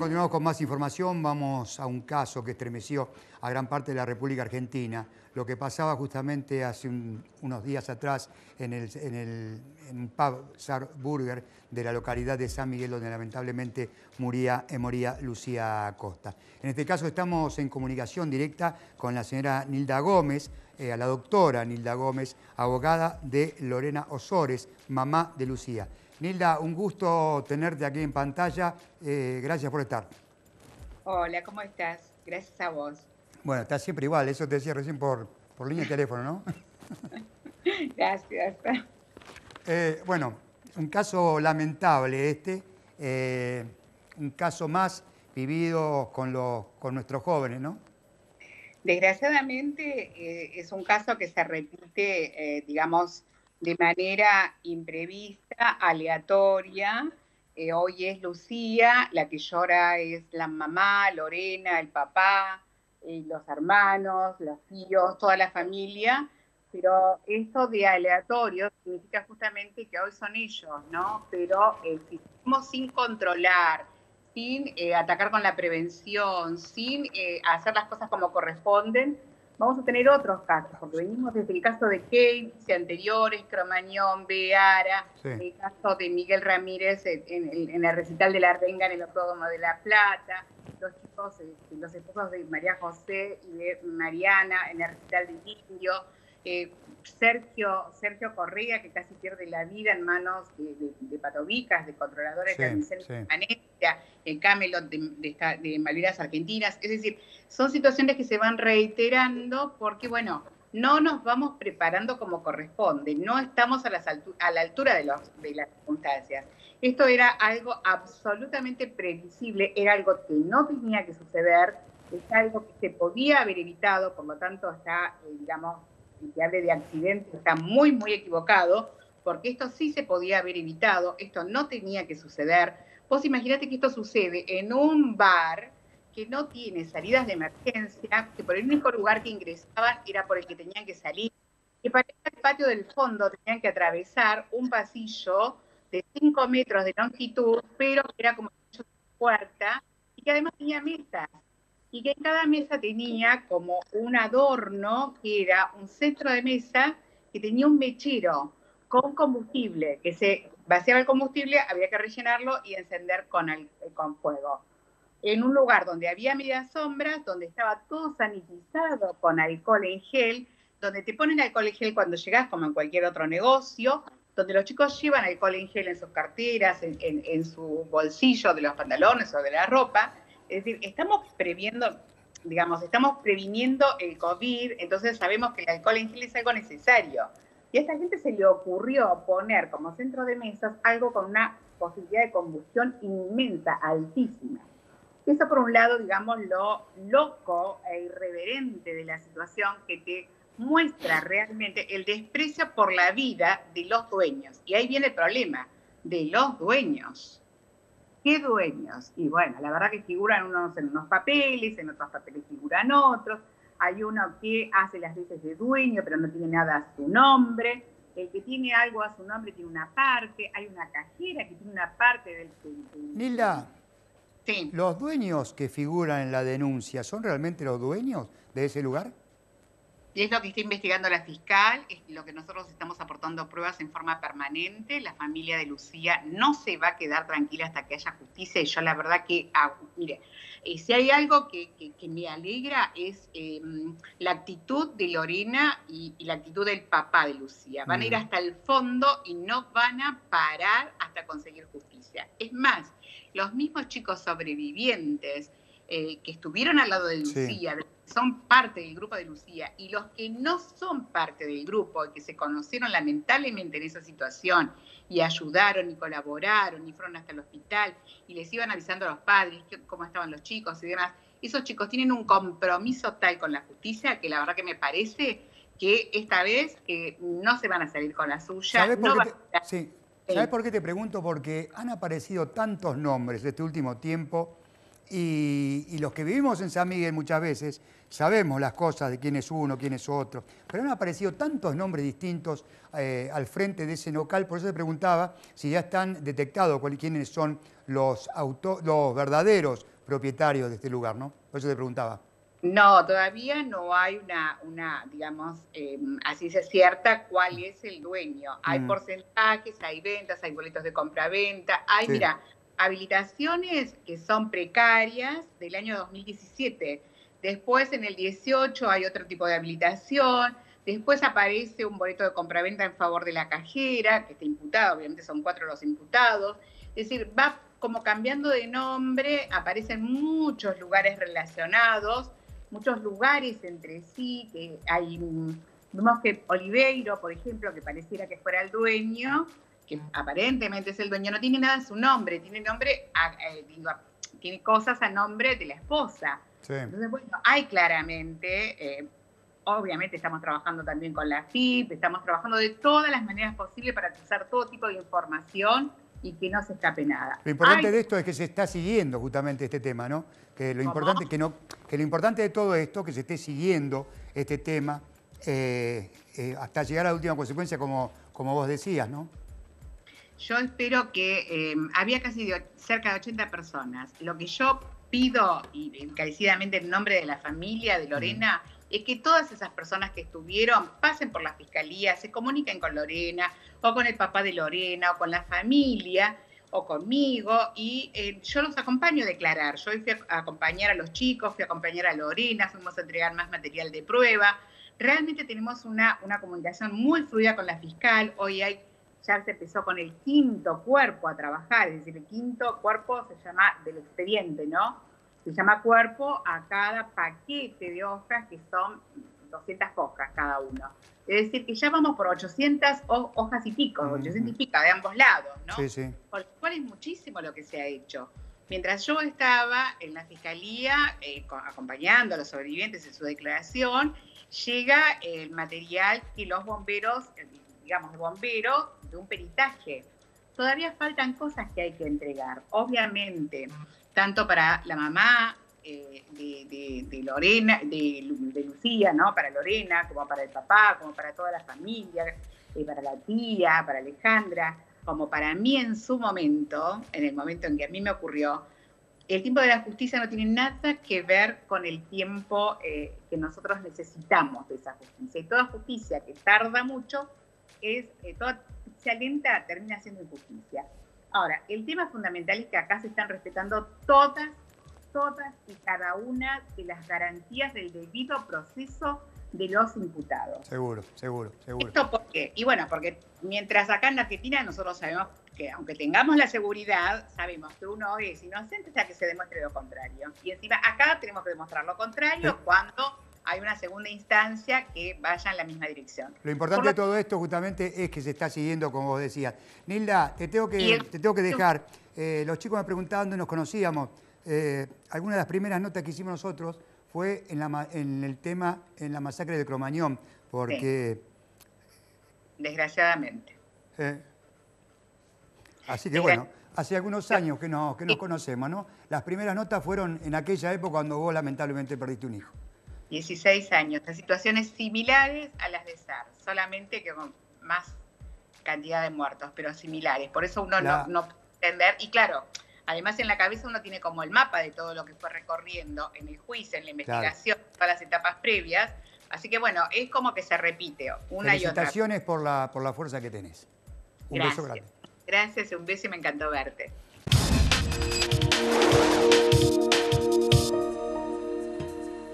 continuamos con más información. Vamos a un caso que estremeció a gran parte de la República Argentina. Lo que pasaba justamente hace unos días atrás en, el, en, el, pub Burger de la localidad de San Miguel, donde lamentablemente moría, eh, moría Lucía Acosta. En este caso estamos en comunicación directa con la señora Nilda Gómez, eh, a la doctora Nilda Gómez, abogada de Lorena Osores, mamá de Lucía. Nilda, un gusto tenerte aquí en pantalla. Eh, gracias por estar. Hola, ¿cómo estás? Gracias a vos. Bueno, está siempre igual, eso te decía recién por, por línea de teléfono, ¿no? Gracias. Eh, bueno, un caso lamentable este, eh, un caso más vivido con, los, con nuestros jóvenes, ¿no? Desgraciadamente es un caso que se repite, digamos, de manera imprevista, aleatoria. Eh, hoy es Lucía, la que llora es la mamá, Lorena, el papá, eh, los hermanos, los tíos, toda la familia. Pero esto de aleatorio significa justamente que hoy son ellos, ¿no? Pero eh, si estamos sin controlar, sin atacar con la prevención, sin hacer las cosas como corresponden, vamos a tener otros casos, porque venimos desde el caso de Kate, anteriores, Cromañón, Beara, el caso de Miguel Ramírez en, el recital de la Renga en el Autódromo de La Plata, los chicos, este, los esposos de María José y de Mariana en el recital de Indio, eh, Sergio, Sergio Correa, que casi pierde la vida en manos de, de, patobicas, de controladores de la el Camelot de, de, Malvinas Argentinas. Es decir, son situaciones que se van reiterando porque, bueno, no nos vamos preparando como corresponde, no estamos a, a la altura de, los, de las circunstancias. Esto era algo absolutamente previsible, era algo que no tenía que suceder, es algo que se podía haber evitado, por lo tanto está, eh, digamos, el que hable de accidente está muy, muy equivocado, porque esto sí se podía haber evitado, esto no tenía que suceder. Vos imaginate que esto sucede en un bar que no tiene salidas de emergencia, que por el único lugar que ingresaban era por el que tenían que salir, que para al patio del fondo tenían que atravesar un pasillo de 5 metros de longitud, pero que era como una puerta, y que además tenía mesas y que en cada mesa tenía como un adorno que era un centro de mesa que tenía un mechero con combustible, que se vaciaba el combustible, había que rellenarlo y encender con, el, con fuego. En un lugar donde había medias sombras, donde estaba todo sanitizado con alcohol en gel, donde te ponen alcohol en gel cuando llegas, como en cualquier otro negocio, donde los chicos llevan alcohol en gel en sus carteras, en, en su bolsillo de los pantalones o de la ropa, es decir, estamos previendo, digamos, estamos previniendo el COVID, entonces sabemos que el alcohol en gel es algo necesario. Y a esta gente se le ocurrió poner como centro de mesas algo con una posibilidad de combustión inmensa, altísima. Eso por un lado, digamos, lo loco e irreverente de la situación que te muestra realmente el desprecio por la vida de los dueños. Y ahí viene el problema, de los dueños. ¿Qué dueños? Y bueno, la verdad que figuran unos en unos papeles, en otros papeles figuran otros. Hay uno que hace las veces de dueño, pero no tiene nada a su nombre. El que tiene algo a su nombre tiene una parte. Hay una cajera que tiene una parte del... Nilda, sí. ¿los dueños que figuran en la denuncia son realmente los dueños de ese lugar? Y es lo que está investigando la fiscal, es lo que nosotros estamos aportando pruebas en forma permanente. La familia de Lucía no se va a quedar tranquila hasta que haya justicia. Y yo la verdad que, ah, mire, eh, si hay algo que, me alegra es em, la actitud de Lorena y, la actitud del papá de Lucía. Van a ir mm. hasta el fondo y no van a parar hasta conseguir justicia. Es más, los mismos chicos sobrevivientes eh, que estuvieron al lado de Lucía, son parte del grupo de Lucía y los que no son parte del grupo y que se conocieron lamentablemente en esa situación y ayudaron y colaboraron y fueron hasta el hospital y les iban avisando a los padres cómo estaban los chicos y demás, esos chicos tienen un compromiso tal con la justicia que la verdad que me parece que esta vez que no se van a salir con la suya. ¿Sabes por, qué, te... sí. ¿Sabes por qué te pregunto? Porque han aparecido tantos nombres este último tiempo y, los que vivimos en San Miguel muchas veces sabemos las cosas de quién es uno, quién es otro, pero han aparecido tantos nombres distintos eh, al frente de ese local, por eso te preguntaba si ya están detectados quiénes son los, los verdaderos propietarios de este lugar, ¿no? Por eso te preguntaba. No, todavía no hay una, una digamos, em, así se cierta cuál es el dueño. Hay mm. porcentajes, hay ventas, hay boletos de compra-venta, hay, mira, habilitaciones que son precarias del año 2017. Después, en el 18, hay otro tipo de habilitación. Después aparece un boleto de compraventa en favor de la cajera, que está imputado, obviamente son cuatro los imputados. Es decir, va como cambiando de nombre, aparecen muchos lugares relacionados muchos lugares entre sí, que hay, vemos que Oliveiro, por ejemplo, que pareciera que fuera el dueño, que aparentemente es el dueño, no tiene nada en su nombre, tiene nombre, eh, tiene cosas a nombre de la esposa. Entonces, bueno, hay claramente, eh, obviamente estamos trabajando también con la FIP, estamos trabajando de todas las maneras posibles para cruzar todo tipo de información y que no se escape nada. Lo importante de esto es que se está siguiendo justamente este tema, ¿no? Que lo importante que no, que lo importante de todo esto que se esté siguiendo este tema eh, eh, hasta llegar a la última consecuencia, como, como vos decías, ¿no? Yo espero que eh, había casi cerca de 80 personas. Lo que yo pido, y encarecidamente en nombre de la familia de Lorena, es que todas esas personas que estuvieron pasen por la fiscalía, se comuniquen con Lorena o con el papá de Lorena o con la familia o conmigo y eh, yo los acompaño a declarar. Yo fui a acompañar a los chicos, fui a acompañar a Lorena, fuimos a entregar más material de prueba. Realmente tenemos una, una comunicación muy fluida con la fiscal. Hoy hay, ya se empezó con el quinto cuerpo a trabajar, es decir, el quinto cuerpo se llama del expediente, ¿no? Se llama cuerpo a cada paquete de hojas, que son 200 hojas cada uno. Es decir, que ya vamos por 800 hojas y pico, 800 y pico de ambos lados, ¿no? Sí, sí. Por lo cual es muchísimo lo que se ha hecho. Mientras yo estaba en la fiscalía eh, acompañando a los sobrevivientes en su declaración, llega el material que los bomberos, digamos, de bomberos, de un peritaje. Todavía faltan cosas que hay que entregar. Obviamente, tanto para la mamá eh, de, Lorena, de, Lucía, ¿no? Para Lorena, como para el papá, como para toda la familia, eh, para la tía, para Alejandra, como para mí en su momento, en el momento en que a mí me ocurrió, el tiempo de la justicia no tiene nada que ver con el tiempo eh, que nosotros necesitamos de esa justicia. Y toda justicia que tarda mucho es, toda justicia lenta termina siendo injusticia. Ahora, el tema fundamental es que acá se están respetando todas, todas y cada una de las garantías del debido proceso de los imputados. Seguro, seguro, seguro. ¿Esto por qué? Y bueno, porque mientras acá en la Argentina nosotros sabemos que aunque tengamos la seguridad, sabemos que uno es inocente hasta que se demuestre lo contrario. Y encima acá tenemos que demostrar lo contrario cuando hay una segunda instancia que vaya en la misma dirección. Lo importante de todo esto justamente es que se está siguiendo, como vos decías. Nilda, te tengo que, te tengo que dejar. Eh, los chicos me preguntaban dónde nos conocíamos. Eh, alguna de las primeras notas que hicimos nosotros fue en, la, en el tema, en la masacre de Cromañón, porque... Desgraciadamente. Eh, así que bueno, hace algunos años que, no, que nos conocemos, ¿no? Las primeras notas fueron en aquella época cuando vos lamentablemente perdiste un hijo. 16 años, en situaciones similares a las de SAR, solamente que con más cantidad de muertos, pero similares. Por eso uno no, no puede entender, y claro, además en la cabeza uno tiene como el mapa de todo lo que fue recorriendo en el juicio, en la investigación, todas las etapas previas. Así que bueno, es como que se repite una y otra. Felicitaciones por la, por la fuerza que tenés. Un beso grande. Gracias, un beso y me encantó verte.